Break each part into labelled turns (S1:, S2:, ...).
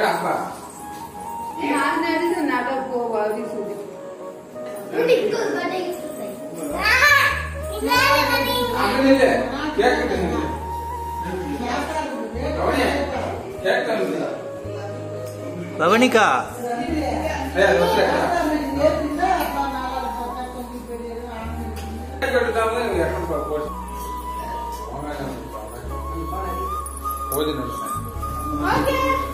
S1: நான் நடிச்சு நட போவாதி சொல்லி
S2: பவனிகா என்ன விஷயம் கேக் வெட்டுறியா இங்க வந்து நில்லு வா இங்க வா
S3: எங்க பெத்த பெத்தியா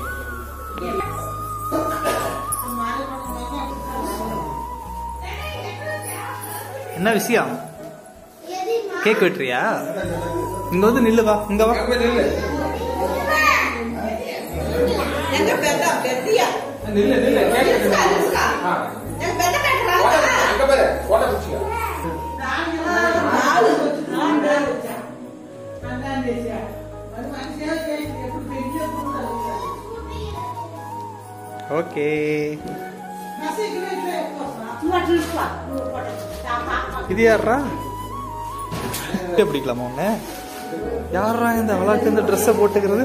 S4: நில்லு நில்லு?
S3: ரிஸ்கா, ரிஸ்கா. எங்க பெத்த கட்டுறாங்க
S4: அங்க பாரு. போட்டோ பிடிச்சிக்க
S3: நாலு
S2: ஓகே. இது யாரா பிடிக்கலாமா உன்ன? யாரா இந்த விளாட்டு இந்த ட்ரெஸ்ஸை போட்டுக்கிறது?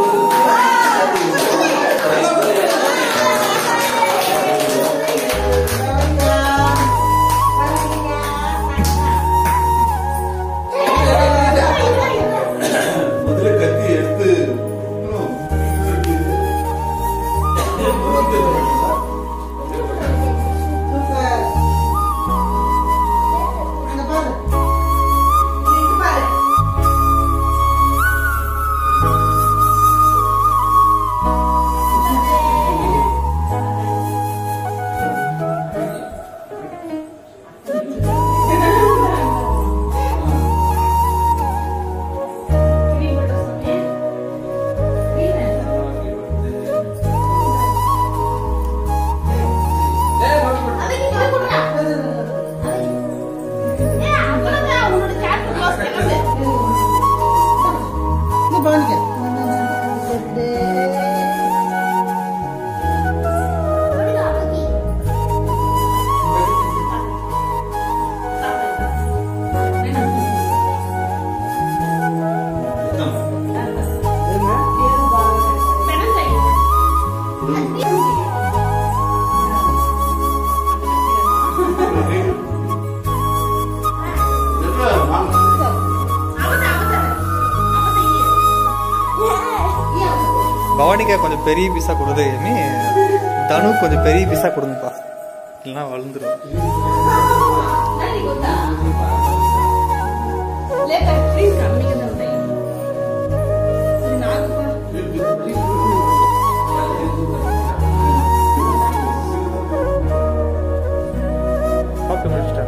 S3: Hallelujah.
S2: பவானிக்கா கொஞ்சம் பெரிய பீஸாக கொடுது தனு கொஞ்சம் பெரிய பீஸாக கொடுங்கப்பா இல்லைன்னா வளர்ந்துரும் சாப்பிட்டு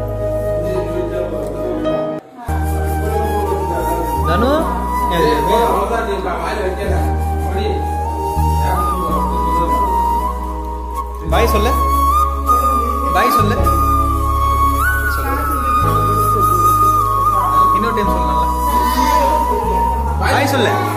S2: தனு பாய் சொல்லு. பாய் சொல்லு. இன்னொரு டைம் சொல்லலாம் பாய் சொல்லு.